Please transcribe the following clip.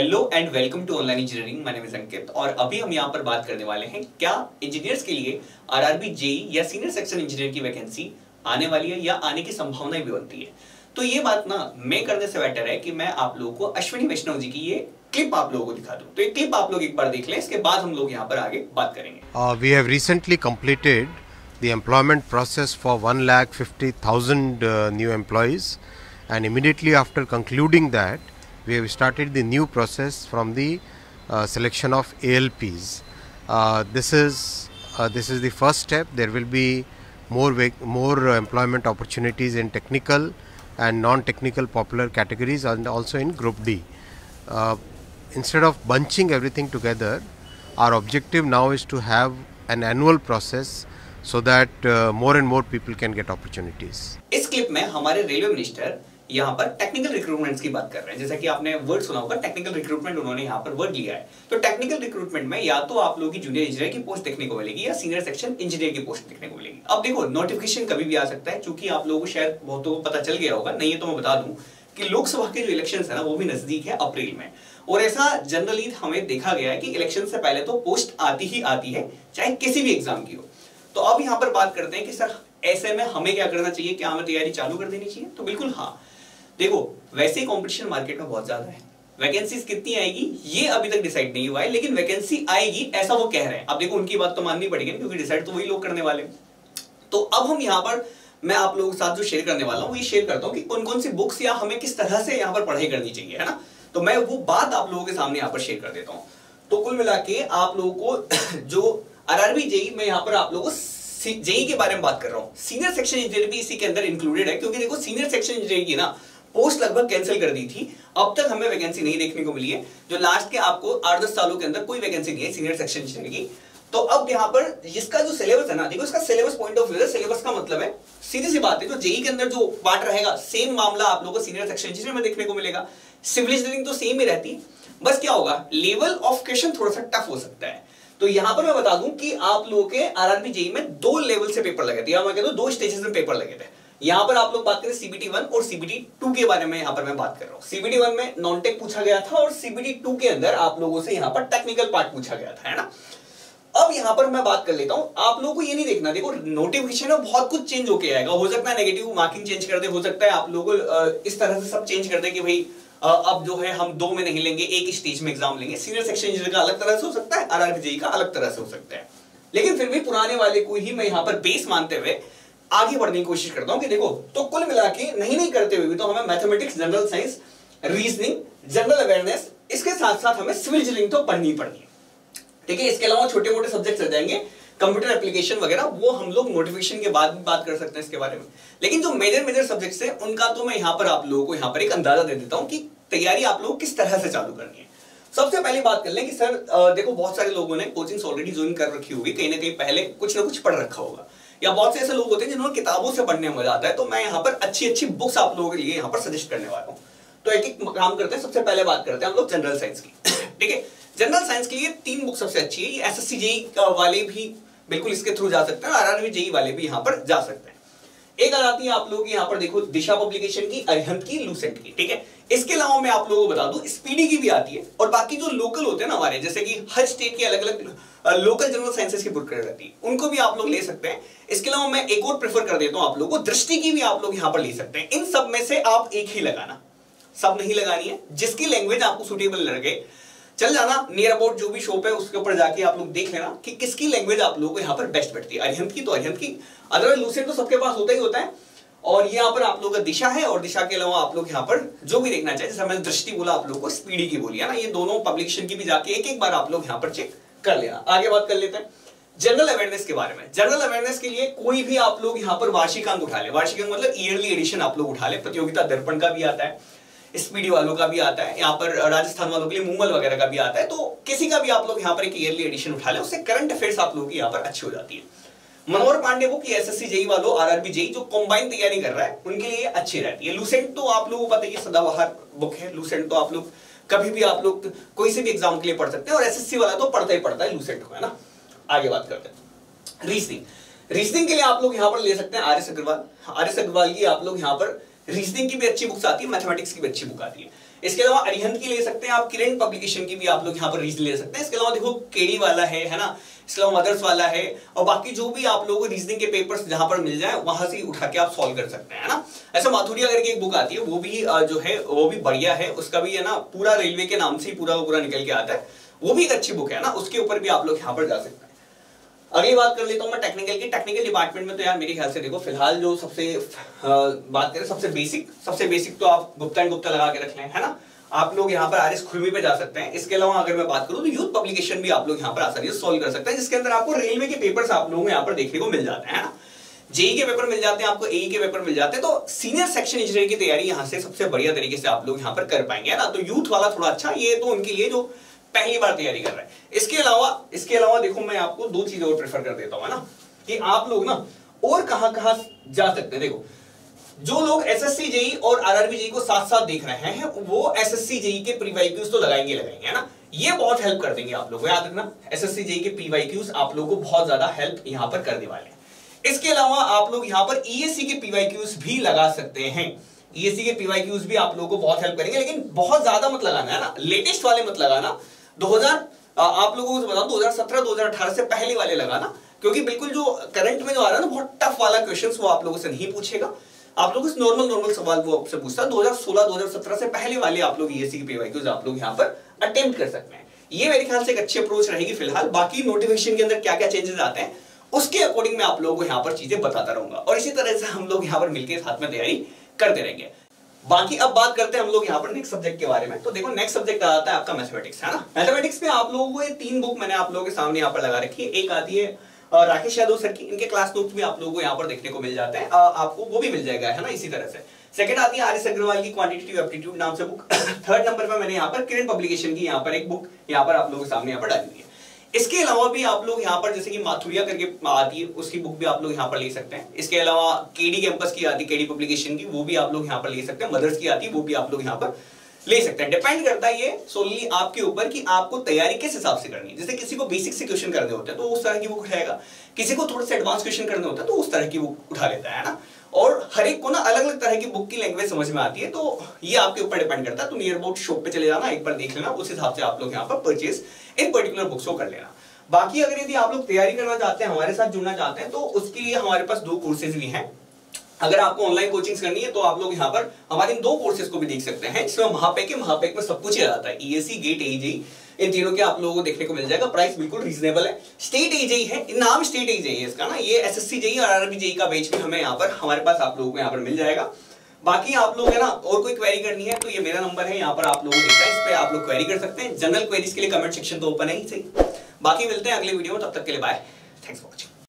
Hello and welcome to online engineering my name is Ankit और अभी हम यहाँ पर बात करने वाले हैं क्या इंजीनियर्स के लिए आरआरबी जेई या सीनियर सेक्शन इंजीनियर की वैकेंसी आने वाली है या आने की संभावना भी बनती है? तो ये बात ना मैं करने से बेटर है कि मैं आप लोगों को अश्विनी वैष्णव जी की ये क्लिप आप लोगों को दिखा दूँ। तो ये क्लिप आप लोग एक बार देख लें इसके बाद हम लोग यहाँ पर आगे बात करेंगे। We have recently completed the employment process for 1 lakh 50,000 uh, new employees and immediately after concluding that we have started the new process from the uh, selection of ALPs. Uh, this is uh, this is the first step. There will be more more employment opportunities in technical and non-technical popular categories and also in Group D. Uh, instead of bunching everything together, our objective now is to have an annual process so that uh, more and more people can get opportunities. इस clip में हमारे railway minister यहाँ पर technical recruitment की बात कर रहे हैं। जैसा कि आपने वर्ड सुना होगा टेक्निकल रिक्रूटमेंट उन्होंने यहाँ पर वर्ड लिया है। तो टेक्निकल रिक्रूटमेंट में या तो आप लोगों की जूनियर इंजीनियर की पोस्ट देखने को मिलेगी या सीनियर सेक्शन इंजीनियर की पोस्ट देखने को मिलेगी। अब देखो नोटिफिकेशन कभी भी आ सकता है क्योंकि आप लोगों को शायद बहुतों को पता चल गया होगा। नहीं है तो मैं बता दूँ कि लोकसभा के जो इलेक्शन है ना, वो भी नज़दीक है अप्रैल में। और ऐसा जनरली हमें देखा गया है कि इलेक्शन से पहले तो पोस्ट आती ही आती है, चाहे किसी भी एग्ज़ाम की हो। तो अब यहाँ पर बात करते हैं कि, सर, ऐसे में हमें क्या करना चाहिए? क्या हमें तैयारी चालू कर देनी चाहिए? तो बिल्कुल हाँ। देखो, वैसे कंपटीशन मार्केट में बहुत ज़्यादा है। वैकेंसीज कितनी आएगी, ये अभी तक डिसाइड नहीं हुआ है, लेकिन वैकेंसी आएगी, ऐसा वो कह रहे हैं। अब देखो, उनकी बात तो माननी पड़ेगी क्योंकि डिसाइड तो वही लोग करने वाले तो अब हम यहाँ पर, मैं आप लोगों के साथ जो शेयर करने वाला हूँ ये शेयर करता हूँ कि कौन कौन सी बुक्स या हमें किस तरह से यहाँ पर पढ़ाई करनी चाहिए, है ना? तो मैं वो बात आप लोगों के सामने यहाँ पर शेयर कर देता हूँ। तो कुल मिला के आप लोगों को जो आरआरबी जेई मैं यहाँ पर आप लोगों को जेई के बारे में बात कर रहा हूँ। सीनियर सेक्शन इंजीनियर भी इसी के अंदर इंक्लूडेड है, क्योंकि देखो सीनियर सेक्शन इंजीनियर की ना पोस्ट लगभग कैंसिल कर दी थी। अब तक हमें वैकेंसी नहीं देखने को मिली है। जो लास्ट के आपको आठ दस सालों के अंदर कोई वैकेंसी नहीं है सीनियर सेक्शन की। तो अब यहाँ पर जिसका जो सिलेबस है ना, देखो इसका सिलेबस पॉइंट ऑफ़ व्यू है सिलेबस का मतलब है, सीधी सी बात है, जो जेई के अंदर जो पार्ट रहेगा सेम मामला आप लोगों को सीनियर सेक्शन इंजीनियर में देखने को मिलेगा। सिविल इंजीनियरिंग तो सेम ही रहती। बस क्या होगा लेवल ऑफ़ क्वेश्चन थोड़ा सा टफ हो सकता है। तो यहाँ पर मैं बता दूँ कि आप लोगों के आरआरबी जेई में दो लेवल से पेपर लगे थे। या मैं कहता दो स्टेजेस में पेपर लगे थे। यहाँ पर आप लोग बात करें सीबीटी वन और सीबीटी टू के बारे में यहाँ पर मैं बात कर रहा हूँ। सीबीटी वन में नॉन टेक पूछा गया था और सीबीटी टू के अंदर आप लोगों से यहाँ पर टेक्निकल पार्ट पूछा गया था, है ना? अब यहाँ पर मैं बात कर लेता हूँ। आप लोगों को ये नहीं देखना, देखो नोटिफिकेशन में बहुत कुछ चेंज होके आएगा। हो सकता है नेगेटिव मार्किंग चेंज कर दे, हो सकता है आप लोगों इस तरह से सब चेंज कर दे कि भाई अब जो है हम दो में नहीं लेंगे, एक स्टेज में एग्ज़ाम लेंगे। सीनियर सेक्शन का अलग तरह से हो सकता है आरआरबी का अलग तरह से हो सकता है। लेकिन फिर भी पुराने वाले को ही मैं यहाँ पर बेस मानते हुए आगे बढ़ने की कोशिश करता हूँ कि देखो तो कुल मिला के नहीं नहीं करते हुए भी तो हमें mathematics general science reasoning general awareness इसके साथ साथ हमें सिविल इंजीनियरिंग तो पढ़नी पड़नी है। ठीक है, इसके अलावा छोटे मोटे सब्जेक्ट रह जाएँगे कंप्यूटर एप्लीकेशन वगैरह, वो हम लोग नोटिफिकेशन के बाद भी बात कर सकते हैं इसके बारे में। लेकिन जो मेजर मेजर सब्जेक्ट्स है, उनका तो मैं यहाँ पर आप लोगों को यहाँ पर एक अंदाज़ा दे देता हूँ कि तैयारी आप लोग किस तरह से चालू करनी है। सबसे पहले बात कर लें कि सर देखो, बहुत सारे लोगों ने कोचिंग्स ऑलरेडी ज्वाइन कर रखी होगी, कहीं ना कहीं पहले कुछ ना कुछ पढ़ रखा होगा। या बहुत से ऐसे लोग होते हैं जिन्होंने किताबों से पढ़ने में मज़ा आता है तो मैं यहाँ पर अच्छी अच्छी बुक्स आप लोगों के लिए यहाँ पर सजेस्ट करने वाला हूँ। तो एक एक काम करते हैं, सबसे पहले बात करते हैं हम लोग जनरल साइंस की। ठीक है? जनरल साइंस के लिए तीन बुक सबसे अच्छी है एस एस वाले भी बिल्कुल इसके थ्रू जा सकते हैं और आर आर जेई वाले भी यहाँ पर जा सकते हैं। एक आ जाती है, आप लोग यहाँ पर देखो, दिशा पब्लिकेशन की, अरिहंत की लूसेंट की, ठीक है? इसके अलावा मैं आप लोगों को बता दूँ स्पीडी की भी आती है, और बाकी जो लोकल होते हैं ना हमारे, जैसे कि हर स्टेट के अलग अलग लोकल जनरल साइंसेस की बुक रहती है। उनको भी आप लोग ले सकते हैं। इसके अलावा मैं एक और प्रेफर कर देता हूँ आप लोगों को, दृष्टि की भी आप लोग यहाँ पर ले सकते हैं। इन सब में से आप एक ही लगाना। सब नहीं लगानी है, जिसकी लैंग्वेज आपको सुटेबल लगे चल जाना नियर अबाउट जो भी शॉप है, उसके ऊपर जाके आप लोग देख लेना कि किसकी लैंग्वेज आप लोगों को यहाँ पर बेस्ट बैठती है। अरिहंत की तो अरिहंत की। अदरवाइज़ लूसेंट तो सबके पास होता ही होता है। और यहाँ पर आप लोग का दिशा है और दिशा के अलावा आप लोग यहाँ पर जो भी देखना चाहिए जैसे मैंने दृष्टि बोला, आप लोग को स्पीडी की बोली, है ना? ये दोनों पब्लिकेशन की भी जाके एक एक बार आप लोग यहाँ पर चेक कर लेना। आगे बात कर लेते हैं। जनरल अवेयरनेस के बारे में। जनरल अवेयरनेस के लिए कोई भी आप लोग यहाँ पर वार्षिक अंक उठा ले। वार्षिक अंक मतलब ईयरली एडिशन आप लोग उठा ले। प्रतियोगिता दर्पण का भी आता है। स्पीडी वालों का भी आता है, यहाँ पर राजस्थान वालों के लिए मुंबल वगैरह का भी आता है तो किसी का भी आप लोग यहाँ पर एक ईयरली एडिशन उठा ले, उससे करंट अफेयर्स आप लोग की यहाँ पर अच्छी हो जाती है। मनोहर पांडे वो की एसएससी जेई वालों आरआरबी जेई जो कंबाइन तैयारी कर रहा है, उनके लिए अच्छी रहती है। लूसेंट तो आप लोगों को पता है सदाबहार बुक है। लूसेंट तो आप लोग कभी भी आप लोग कोई से भी एग्ज़ाम के लिए पढ़ सकते हैं, और एसएससी वाला तो पढ़ता ही पढ़ता है लूसेंट को, है ना? आगे बात करते हैं। रीजनिंग रीजनिंग के लिए आप लोग यहाँ पर ले सकते हैं R S Agarwal R S Agarwal की आप लोग यहाँ पर रीजनिंग की भी अच्छी बुक्स आती है मैथमेटिक्स की भी अच्छी बुक आती है। इसके अलावा अरिहंत की ले सकते हैं आप, किरण पब्लिकेशन की भी आप लोग यहाँ पर रीजन ले सकते हैं। इसके अलावा देखो केडी वाला है है ना? इसके अलावा मदर्स वाला है, और बाकी जो भी आप लोगों को रीजनिंग के पेपर्स जहाँ पर मिल जाए, वहाँ से उठा के आप सॉल्व कर सकते हैं ना? ऐसा माथुरिया करके एक बुक आती है, वो भी जो है, वो भी बढ़िया है। उसका भी, है ना, पूरा रेलवे के नाम से ही पूरा पूरा निकल के आता है। वो भी एक अच्छी बुक है ना? उसके ऊपर भी आप लोग यहाँ पर जा सकते हैं। अगली बात कर लेता हूँ मैं टेक्निकल की। टेक्निकल डिपार्टमेंट में तो यार मेरे ख्याल से देखो, फ़िलहाल जो सबसे बात करें, सबसे बेसिक सबसे बेसिक तो आप गुप्ता एंड गुप्ता लगा के रख लें, है ना? आप लोग यहाँ पर आर एस खुरमी पे जा सकते हैं। इसके अलावा अगर मैं बात करूँ तो यूथ पब्लिकेशन भी आप लोग यहाँ पर आसानी से सोल्व कर सकते हैं, जिसके अंदर आपको रेलवे के पेपर्स आप लोगों को यहाँ पर देखने को मिल जाते हैं जेई के पेपर मिल जाते हैं आपको एई के पेपर मिल जाते हैं तो सीनियर सेक्शन इंजीनियर की तैयारी यहाँ से सबसे बढ़िया तरीके से आप लोग यहाँ पर कर पाएँगे ना? तो यूथ वाला थोड़ा अच्छा ये तो उनके लिए जो पहली बार तैयारी कर रहे हैं। इसके अलावा इसके अलावा देखो, मैं आपको दो चीज़ें और प्रेफर कर देता हूँ ना? कि आप लोग ना, और कहाँ कहाँ जा सकते हैं। देखो, जो लोग एसएससी जेई और आरआरबी जेई को साथ साथ देख रहे हैं, वो एसएससी जेई के प्रीवाइक्यूज तो लगाएँगे लगाएँगे, है ना? ये बहुत हेल्प कर देंगे आप लोगों याद रखना एसएससी जेई के पीवाईक्यूज आप लोगों को बहुत ज़्यादा हेल्प यहाँ पर करने वाले हैं। इसके अलावा आप लोग यहाँ पर ईएससी के पीवाईक्यूज भी लगा सकते हैं। ईएससी के पीवाईक्यूज भी आप लोगों को बहुत हेल्प करेंगे, लेकिन बहुत ज़्यादा मत लगाना, है ना? लेटेस्ट वाले मत लगाना 2000 आप लोगों को बताओ 2017 2018 से पहले वाले लगाना क्योंकि बिल्कुल जो करंट में जो आ रहा है ना, बहुत टफ वाला क्वेश्चंस वो आप लोगों से नहीं पूछेगा। आप लोग नॉर्मल नॉर्मल सवाल वो आपसे पूछता है। 2016 2017 से पहले वाले आप लोग ईएससी की पीवाईक्यूज आप लोग यहाँ पर अटेम्प्ट कर सकते हैं। ये मेरे ख्याल से एक अच्छी अप्रोच रहेगी फ़िलहाल। बाकी नोटिफिकेशन के अंदर क्या क्या चेंजेस आते हैं, उसके अकॉर्डिंग मैं आप लोगों को यहाँ पर चीज़ें बताता रहूँगा। और इसी तरह से हम लोग यहाँ पर मिलकर साथ में तैयारी करते रहेंगे। बाकी अब बात करते हैं हम लोग यहाँ पर नेक्स्ट सब्जेक्ट के बारे में। तो देखो नेक्स्ट सब्जेक्ट आता है आपका मैथमेटिक्स है ना? मैथमेटिक्स में आप लोगों को ये तीन बुक मैंने आप लोगों के सामने यहाँ पर लगा रखी है। एक आती है राकेश यादव सर की। इनके क्लास नोट्स भी आप लोगों को यहाँ पर देखने को मिल जाते हैं। आपको वो भी मिल जाएगा, है ना? इसी तरह से। सेकंड आती है आर अग्रवाल की क्वांटिटेटिव एप्टीट्यूड नाम से बुक थर्ड नंबर पर मैंने यहाँ पर किरण पब्लिकेशन की यहाँ पर एक बुक यहाँ पर आप लोगों के सामने यहाँ पर डाली है। इसके अलावा भी आप लोग यहाँ पर, जैसे कि माथुरिया करके आती है, उसकी बुक भी आप लोग यहाँ पर ले सकते हैं। इसके अलावा केडी कैंपस की आती है केडी पब्लिकेशन की, वो भी आप लोग यहाँ पर ले सकते हैं। मदर्स की आती है, वो भी आप लोग यहाँ पर ले सकते हैं। डिपेंड करता है ये सोनली आपके ऊपर कि आपको तैयारी किस हिसाब से करनी है। जैसे किसी को बेसिक से क्वेश्चन करने होते हैं तो उस तरह की बुक उठाएगा किसी को थोड़ा सा एडवांस क्वेश्चन करने होता है तो उस तरह की बुक उठा लेता है ना? और हर एक को ना अलग अलग तरह की बुक की लैंग्वेज समझ में आती है तो ये आपके ऊपर डिपेंड करता है। तो नियर अबाउट शॉप पे चले जाना, एक बार देख लेना, उस हिसाब से आप लोग यहाँ पर परचेज इन पर्टिकुलर बुक्स को कर लेना। बाकी अगर यदि आप लोग तैयारी करना चाहते हैं, हमारे साथ जुड़ना चाहते हैं तो उसके लिए हमारे पास दो कोर्सेज भी हैं। अगर आपको ऑनलाइन कोचिंग करनी है तो आप लोग यहाँ पर हमारे इन दो कोर्सेज को भी देख सकते हैं, जिसमें महापेक के महापेक में सब कुछ ही आता है। ईएससी गेट एजी इन तीनों के आप लोगों को देखने को मिल जाएगा। प्राइस बिल्कुल रीजनेबल है। स्टेट एजेई है। नाम स्टेट एजेई है इसका ना। ये एस एस सी जेई और आरआरबी जेई का बेच भी हमें यहाँ पर, हमारे पास आप लोगों को यहाँ पर मिल जाएगा। बाकी आप लोग है ना, और कोई क्वेरी करनी है तो ये मेरा नंबर है। यहाँ पर आप लोगों को है। इस पर आप लोग क्वेरी कर सकते हैं। जनरल क्वेरीज के लिए कमेंट सेक्शन तो ओपन है ही, सही। बाकी मिलते हैं अगले वीडियो में। तब तक के लिए बाय थैंक्स फॉर वॉचिंग